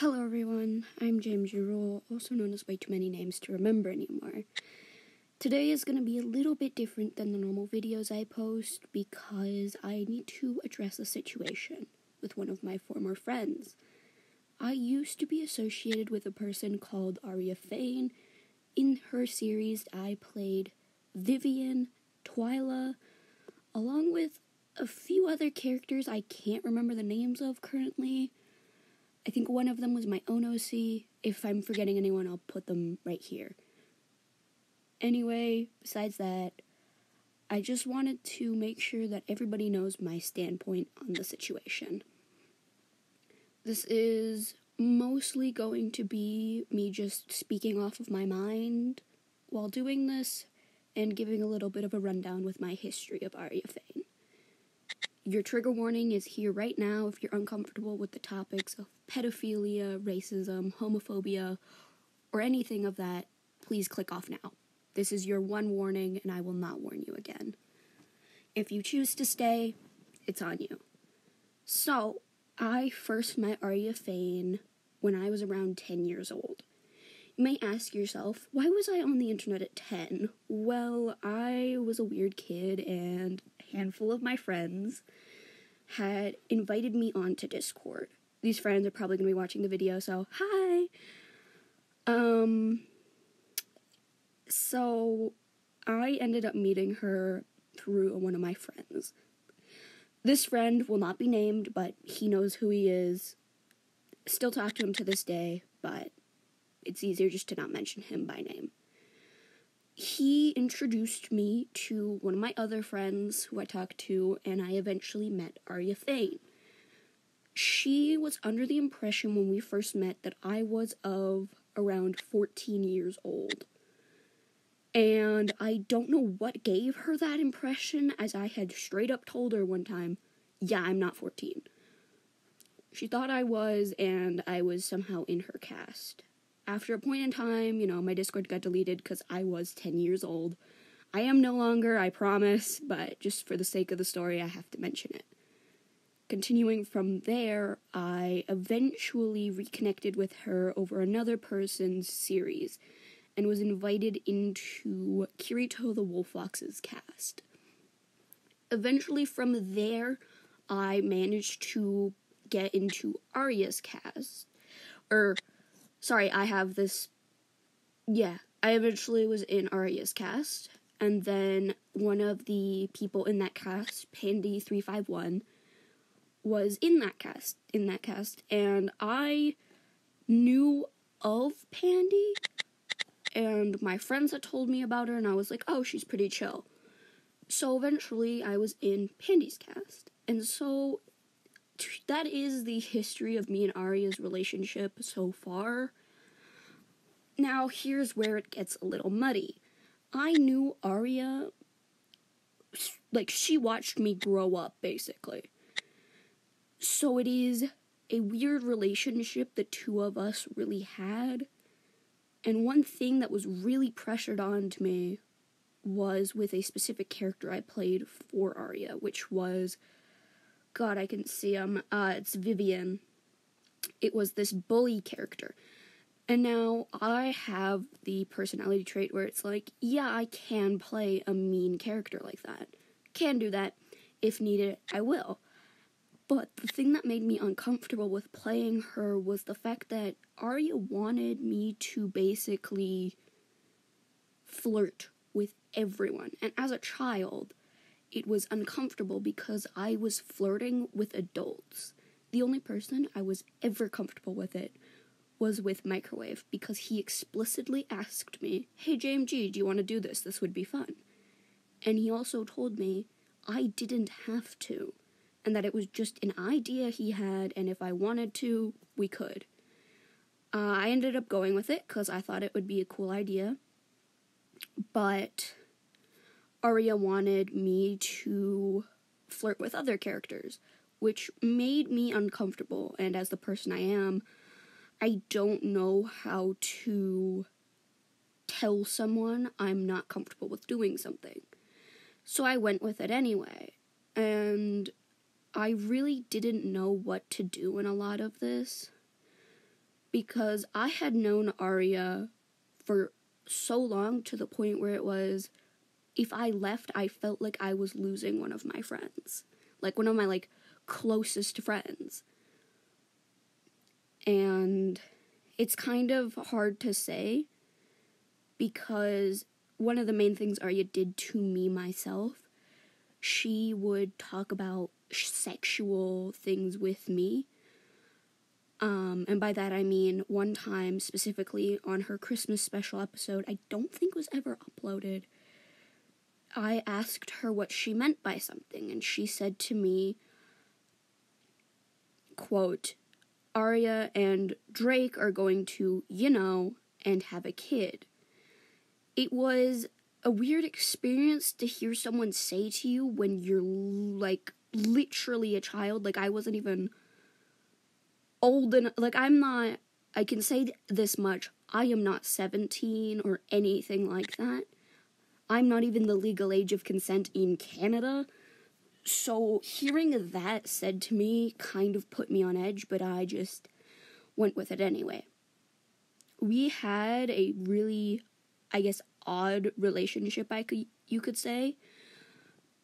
Hello, everyone. I'm James Urul, also known as way too many names to remember anymore. Today is going to be a little bit different than the normal videos I post because I need to address a situation with one of my former friends. I used to be associated with a person called AryaFein. In her series, I played Vivian, Twyla, along with a few other characters I can't remember the names of currently. I think one of them was my own OC. If I'm forgetting anyone, I'll put them right here. Anyway, besides that, I just wanted to make sure that everybody knows my standpoint on the situation. This is mostly going to be me just speaking off of my mind while doing this and giving a little bit of a rundown with my history of AryaFein. Your trigger warning is here right now if you're uncomfortable with the topics of pedophilia, racism, homophobia, or anything of that. Please click off now. This is your one warning, and I will not warn you again. If you choose to stay, it's on you. So, I first met AryaFein when I was around 10 years old. You may ask yourself, why was I on the internet at 10? Well, I was a weird kid, and handful of my friends had invited me onto Discord. These friends are probably going to be watching the video, so hi. Um so I ended up meeting her through one of my friends. This friend will not be named, but he knows who he is. Still talk to him to this day, but it's easier just to not mention him by name he introduced me to one of my other friends who I talked to, and I eventually met AryaFein. She was under the impression when we first met that I was of around 14 years old. And I don't know what gave her that impression, as I had straight up told her one time, yeah, I'm not 14. She thought I was, and I was somehow in her cast after a point in time, you know, my Discord got deleted because I was 10 years old. I am no longer, I promise, but just for the sake of the story, I have to mention it. Continuing from there, I eventually reconnected with her over another person's series and was invited into Kirito the Wolf Fox's cast. Eventually, from there, I managed to get into Arya's cast. Or, sorry, I have this. Yeah, I eventually was in Arya's cast, and then one of the people in that cast, Pandy three five one, was in that cast. In that cast, and I knew of Pandy, and my friends had told me about her, and I was like, oh, she's pretty chill. So eventually, I was in Pandy's cast, and so that is the history of me and Arya's relationship so far. Now, here's where it gets a little muddy. I knew Arya, like, she watched me grow up, basically. So it is a weird relationship the two of us really had. And one thing that was really pressured onto me was with a specific character I played for Arya, which was God, I can see him. Uh, it's Vivian. It was this bully character. And now I have the personality trait where it's like, yeah, I can play a mean character like that. Can do that. If needed, I will. But the thing that made me uncomfortable with playing her was the fact that Arya wanted me to basically flirt with everyone. And as a child, it was uncomfortable because I was flirting with adults. The only person I was ever comfortable with it was with Microwave because he explicitly asked me, Hey JMG, do you want to do this? This would be fun. And he also told me I didn't have to, and that it was just an idea he had, and if I wanted to, we could. Uh, I ended up going with it because I thought it would be a cool idea, but Arya wanted me to flirt with other characters, which made me uncomfortable. And as the person I am, I don't know how to tell someone I'm not comfortable with doing something. So I went with it anyway. And I really didn't know what to do in a lot of this. because I had known Arya for so long to the point where it was if I left, I felt like I was losing one of my friends. Like one of my like closest friends. And it's kind of hard to say because one of the main things Arya did to me myself, she would talk about sexual things with me. Um, and by that I mean one time specifically on her Christmas special episode, I don't think was ever uploaded. I asked her what she meant by something, and she said to me, quote, Arya and Drake are going to, you know, and have a kid. It was a weird experience to hear someone say to you when you're like literally a child. Like, I wasn't even old enough. Like, I'm not, I can say this much I am not 17 or anything like that. I'm not even the legal age of consent in Canada. So, hearing that said to me kind of put me on edge, but I just went with it anyway. We had a really, I guess, odd relationship, I could you could say,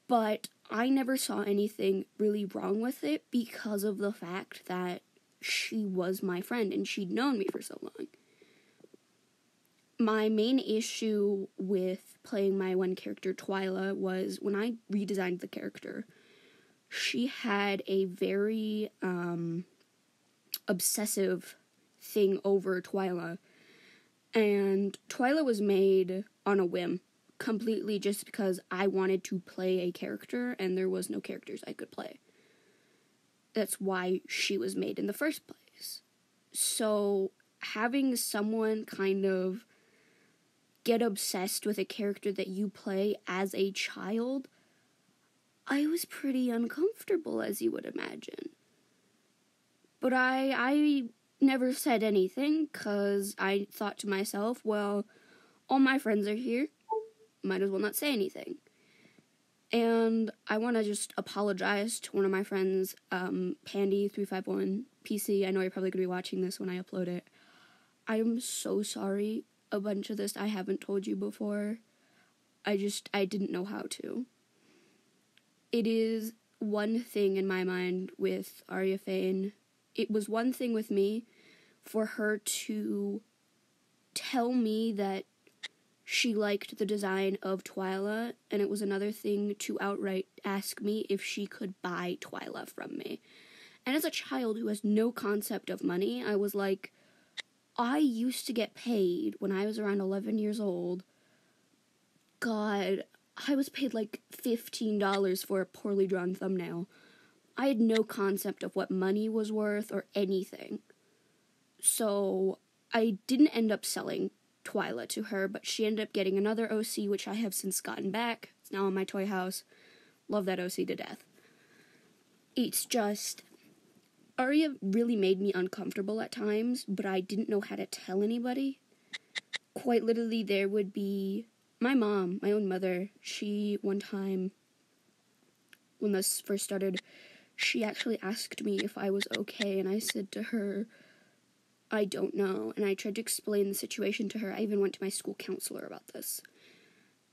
but I never saw anything really wrong with it because of the fact that she was my friend and she'd known me for so long. My main issue with playing my one character, Twyla, was when I redesigned the character, she had a very um, obsessive thing over Twyla. And Twyla was made on a whim, completely just because I wanted to play a character and there was no characters I could play. That's why she was made in the first place. So, having someone kind of get obsessed with a character that you play as a child, I was pretty uncomfortable, as you would imagine. But I, I never said anything because I thought to myself, well, all my friends are here, might as well not say anything. And I want to just apologize to one of my friends, um, Pandy351 PC. I know you're probably going to be watching this when I upload it. I am so sorry a bunch of this I haven't told you before. I just I didn't know how to. It is one thing in my mind with AryaFein. It was one thing with me for her to tell me that she liked the design of Twyla, and it was another thing to outright ask me if she could buy Twyla from me. And as a child who has no concept of money, I was like, I used to get paid when I was around 11 years old. God, I was paid like $15 for a poorly drawn thumbnail. I had no concept of what money was worth or anything. So I didn't end up selling Twyla to her, but she ended up getting another OC, which I have since gotten back. It's now in my toy house. Love that OC to death. It's just Arya really made me uncomfortable at times, but I didn't know how to tell anybody. Quite literally, there would be my mom, my own mother. She, one time, when this first started, she actually asked me if I was okay, and I said to her, I don't know. And I tried to explain the situation to her. I even went to my school counselor about this.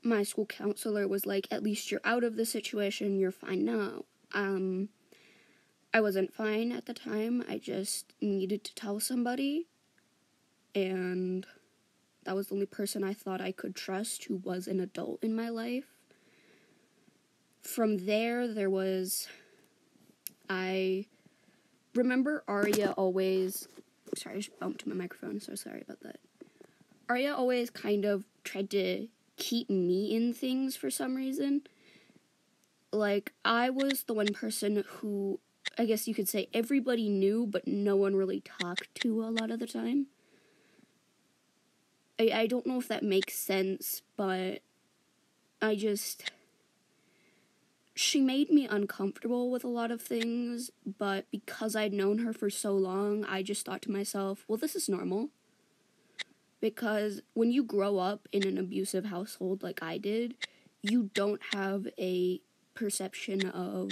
My school counselor was like, At least you're out of the situation, you're fine now. Um, I wasn't fine at the time. I just needed to tell somebody. And that was the only person I thought I could trust who was an adult in my life. From there, there was. I remember Arya always. Sorry, I just bumped my microphone, so sorry about that. Arya always kind of tried to keep me in things for some reason. Like, I was the one person who I guess you could say everybody knew, but no one really talked to a lot of the time. I, I don't know if that makes sense, but I just. She made me uncomfortable with a lot of things, but because I'd known her for so long, I just thought to myself, well, this is normal. Because when you grow up in an abusive household like I did, you don't have a perception of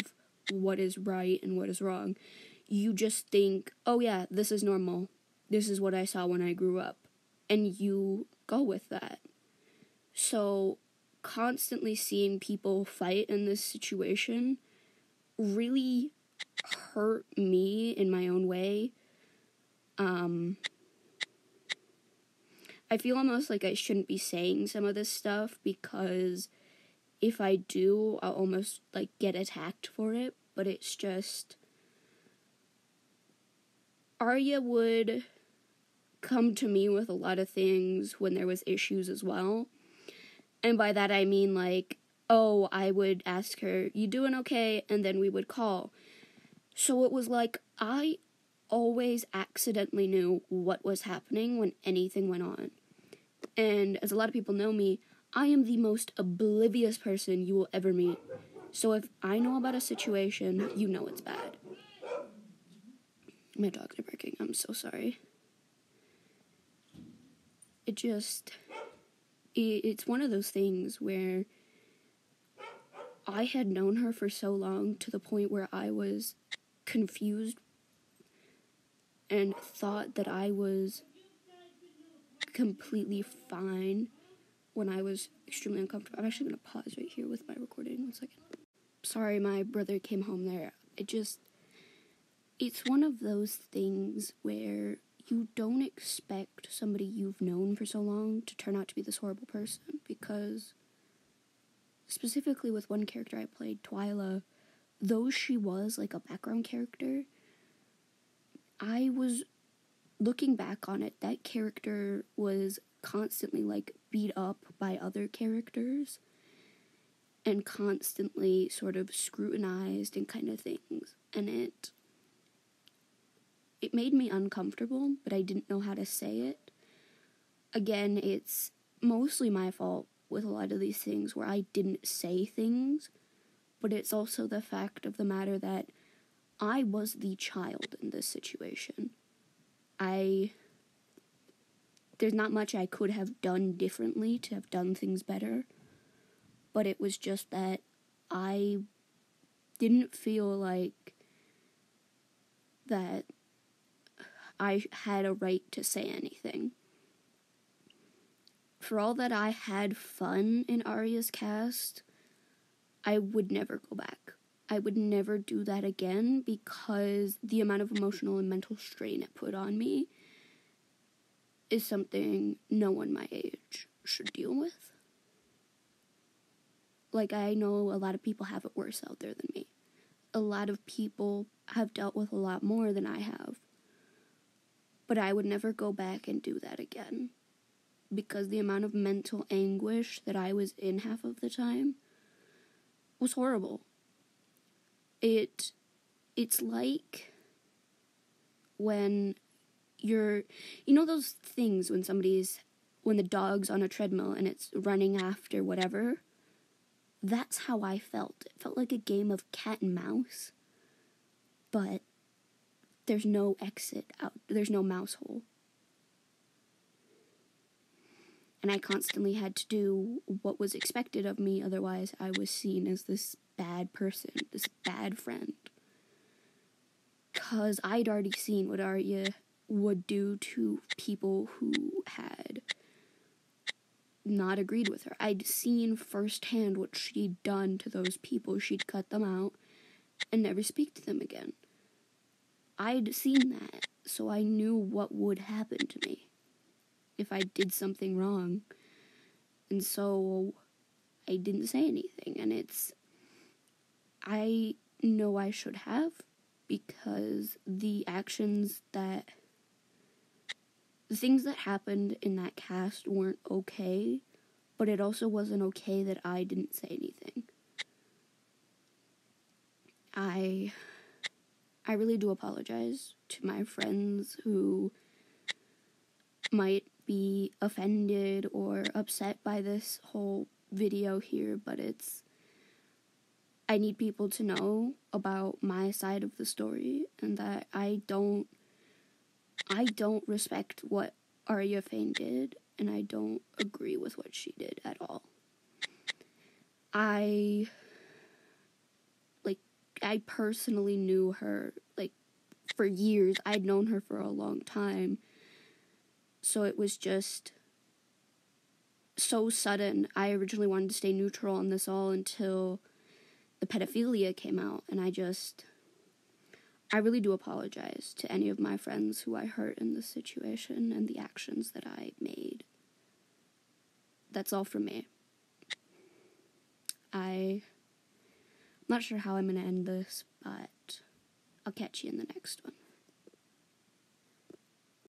what is right and what is wrong. You just think, oh yeah, this is normal. this is what I saw when I grew up. And you go with that. So, constantly seeing people fight in this situation really hurt me in my own way. Um, I feel almost like I shouldn't be saying some of this stuff because if I do, I'll almost like get attacked for it, but it's just Arya would come to me with a lot of things when there was issues as well. And by that I mean like, oh, I would ask her, "You doing okay?" and then we would call. So it was like I always accidentally knew what was happening when anything went on. And as a lot of people know me, I am the most oblivious person you will ever meet. So if I know about a situation, you know it's bad. My dogs are barking. I'm so sorry. It just. It, it's one of those things where I had known her for so long to the point where I was confused and thought that I was completely fine when I was extremely uncomfortable. I'm actually going to pause right here with my recording. One second. Sorry, my brother came home there. It just it's one of those things where you don't expect somebody you've known for so long to turn out to be this horrible person because specifically with one character I played, Twyla, though she was like a background character, I was looking back on it, that character was constantly like beat up by other characters and constantly sort of scrutinized and kind of things. And it it made me uncomfortable, but I didn't know how to say it. Again, it's mostly my fault with a lot of these things where I didn't say things, but it's also the fact of the matter that I was the child in this situation. I. There's not much I could have done differently to have done things better, but it was just that I didn't feel like that I had a right to say anything. For all that I had fun in Arya's cast, I would never go back. I would never do that again because the amount of emotional and mental strain it put on me is something no one my age should deal with. Like, I know a lot of people have it worse out there than me. A lot of people have dealt with a lot more than I have. But I would never go back and do that again. Because the amount of mental anguish that I was in half of the time was horrible. It it's like when you're you know those things when somebody's when the dog's on a treadmill and it's running after whatever that's how I felt. It felt like a game of cat and mouse. But there's no exit out, there's no mouse hole. And I constantly had to do what was expected of me, otherwise, I was seen as this bad person, this bad friend. Because I'd already seen what Arya would do to people who had not agreed with her. I'd seen firsthand what she'd done to those people. She'd cut them out and never speak to them again. I'd seen that, so I knew what would happen to me if I did something wrong. And so I didn't say anything. And it's. I know I should have because the actions that. The things that happened in that cast weren't okay, but it also wasn't okay that I didn't say anything. I I really do apologize to my friends who might be offended or upset by this whole video here, but it's. I need people to know about my side of the story and that I don't. I don't respect what AryaFein did, and I don't agree with what she did at all. I like I personally knew her like for years. I'd known her for a long time. So it was just so sudden. I originally wanted to stay neutral on this all until the pedophilia came out, and I just. I really do apologize to any of my friends who I hurt in this situation and the actions that I made. That's all from me. I. I'm not sure how I'm going to end this, but I'll catch you in the next one.